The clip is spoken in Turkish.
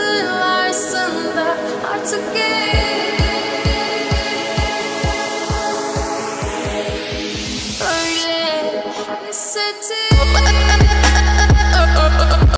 hatırlarsın da artık geç Öyle hissettim.